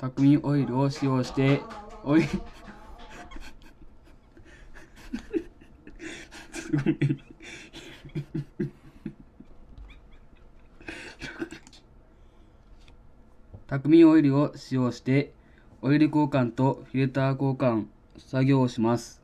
タクミンオイルを使用して、オイルすごいタクミンオイルを使用して、オイル交換とフィルター交換作業をします。